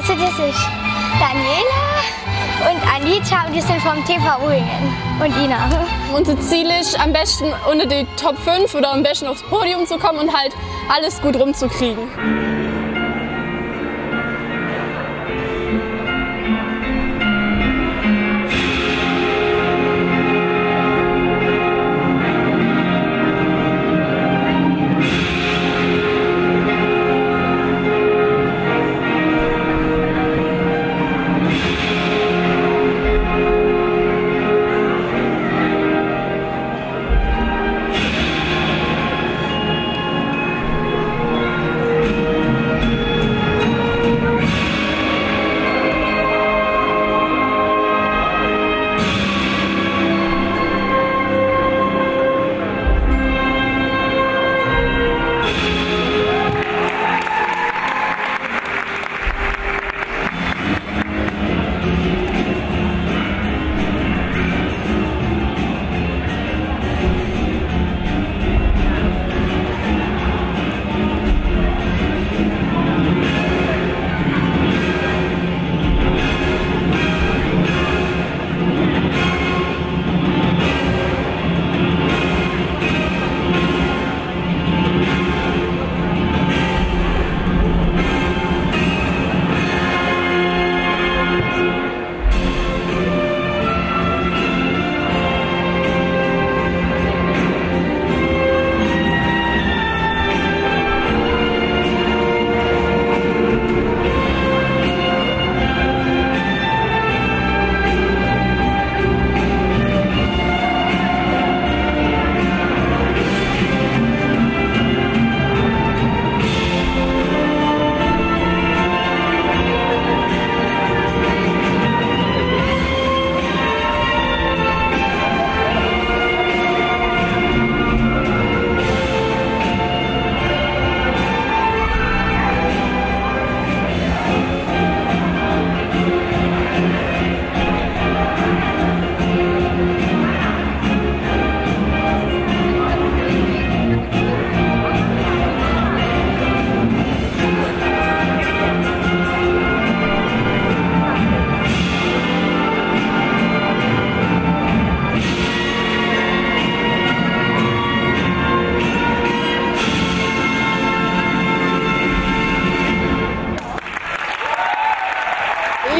Also das ist Daniela und Anita und die sind vom TV Uhringen und Ina. Unser Ziel ist, am besten unter die Top 5 oder am besten aufs Podium zu kommen und halt alles gut rumzukriegen.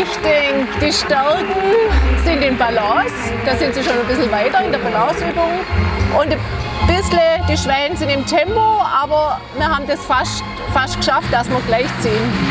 Ich denke, die Stärken sind in Balance. Da sind sie schon ein bisschen weiter in der Balanceübung. Und ein bisschen die Schwellen sind im Tempo, aber wir haben das fast, fast geschafft, dass wir gleich ziehen.